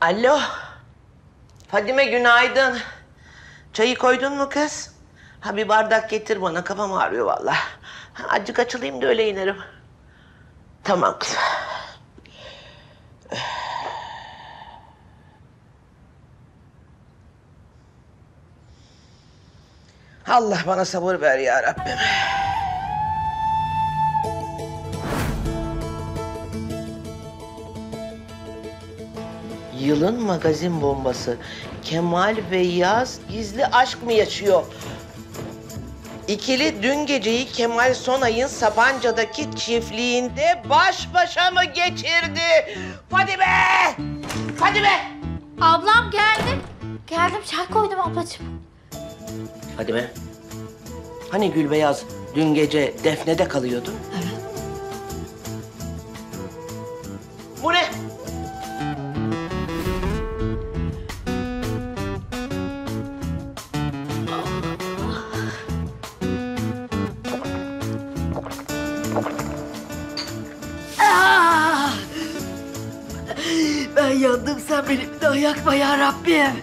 Alo. Fadime günaydın. Çayı koydun mu kız? Ha bir bardak getir bana kafam ağrıyor vallahi. Ha, Azıcık açılayım da öyle inerim. Tamam kızım. Allah bana sabır ver ya Rabbim. Yılın magazin bombası. Kemal ve Yaz gizli aşk mı yaşıyor? İkili dün geceyi Kemal Sonay'ın Sapanca'daki çiftliğinde baş başa mı geçirdi? Fadime! Fadime! Ablam geldi. Geldim çay koydum ablacığım. Fadime. Hani Gülbeyaz dün gece Defne'de kalıyordu? Evet. Bu ne? Yandım sen beni daha yakma ya Rabbim.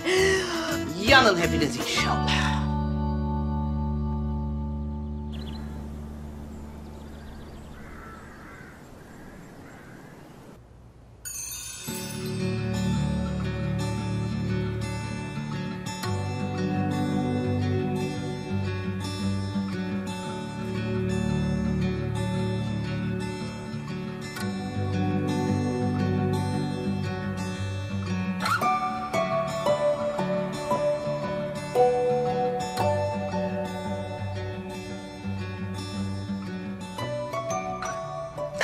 Yanın hepiniz inşallah.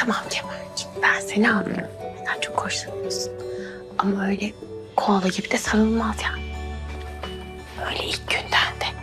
Tamam Kemal'cim ben seni anlıyorum. Sen çok hoşlanıyorsun. Ama öyle koala gibi de sarılmaz yani. Öyle ilk günden de.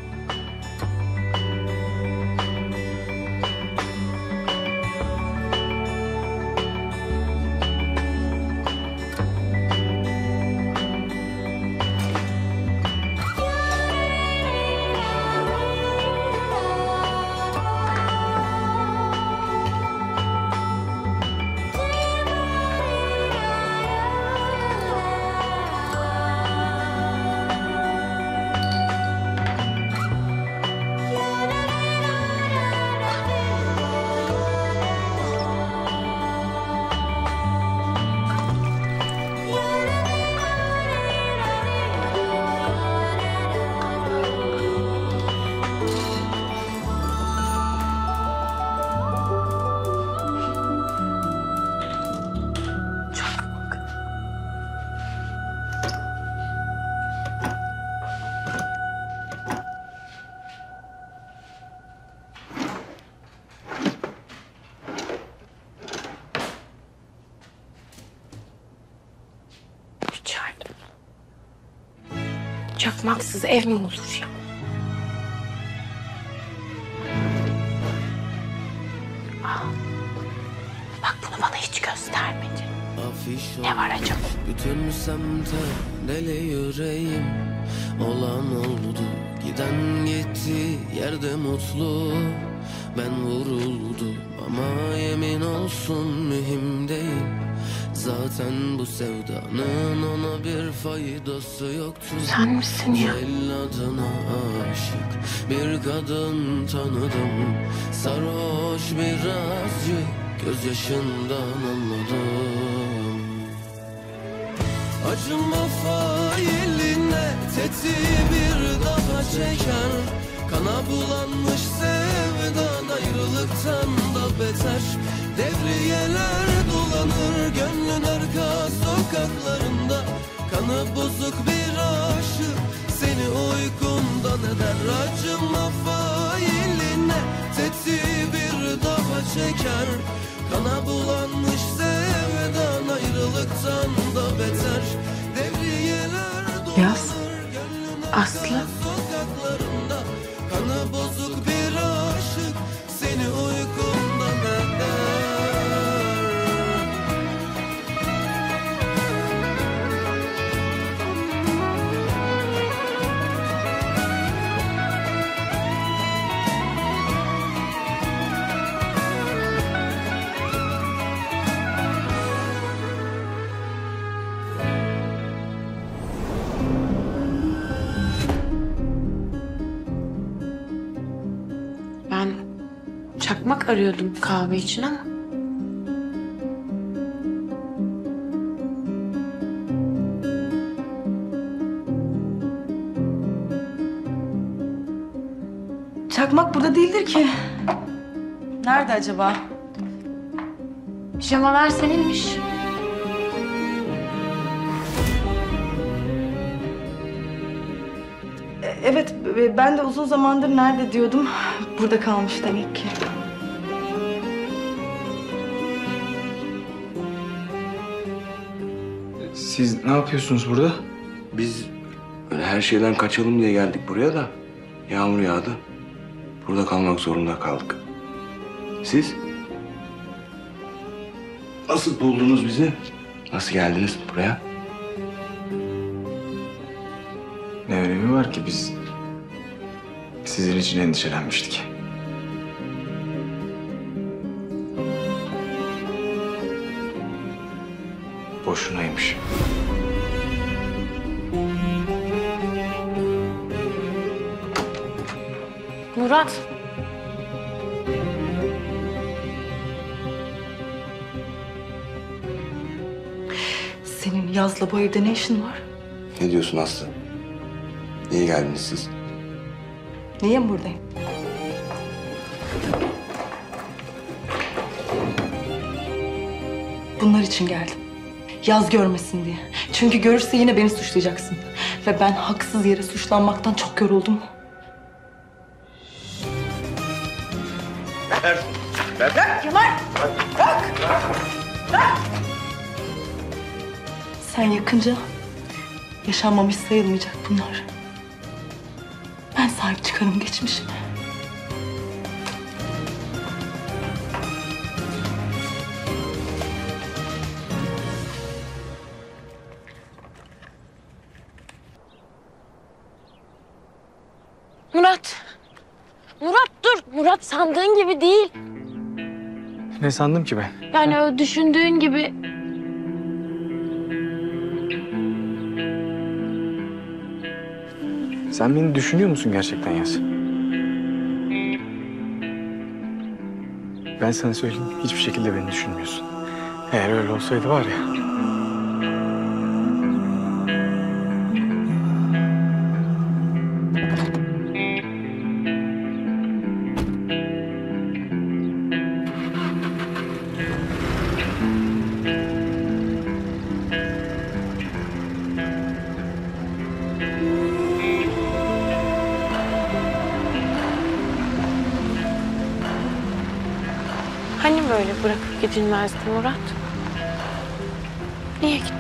Çakmaksız ev mi olur ya? Aa, Bak bunu bana hiç göstermedi. Ne var acaba? Bütün semte deli yüreğim Olan oldu giden gitti Yerde mutlu ben vuruldum Ama yemin olsun Zaten bu sevdanın ona bir faydası yoktu. Sen misin ya? Celladına aşık bir kadın tanıdım. Sarhoş birazcık gözyaşından anladım. Acıma failine tetiği bir daha çeker. Kana bulanmış sevdan ayrılıktan da beter Devriyeler dolanır gönlün arka sokaklarında Kanı bozuk bir aşık seni uykundan eder Acıma failine tetiği bir daha çeker Kana bulanmış sevdan ayrılıktan da beter Devriyeler dolanır Yaz. Aslı. Çakmak arıyordum kahve için ama. Çakmak burada değildir ki. Nerede acaba? Pijamalar seninmiş. E, Evet, e, ben de uzun zamandır nerede diyordum. Burada kalmış demek ki. Siz ne yapıyorsunuz burada? Biz öyle her şeyden kaçalım diye geldik buraya da yağmur yağdı. Burada kalmak zorunda kaldık. Siz? Nasıl buldunuz bizi? Nasıl geldiniz buraya? Ne önemi var ki biz sizin için endişelenmiştik. Boşunaymış. Murat. Senin yazla bu evde ne işin var? Ne diyorsun Aslı? Niye geldiniz siz? Niye mi buradayım? Bunlar için geldim. Yaz görmesin diye. Çünkü görürse yine beni suçlayacaksın. Ve ben haksız yere suçlanmaktan çok yoruldum. Sen yakınca yaşanmamış sayılmayacak bunlar. Ben sahip çıkarım geçmişime. Murat. Murat dur. Murat sandığın gibi değil. Ne sandım ki ben? Yani öyle düşündüğün gibi. Sen beni düşünüyor musun gerçekten Yaz? Ben sana söyleyeyim, hiçbir şekilde beni düşünmüyorsun. Eğer öyle olsaydı var ya... böyle bırakıp gidilmezdi Murat? Niye gittin?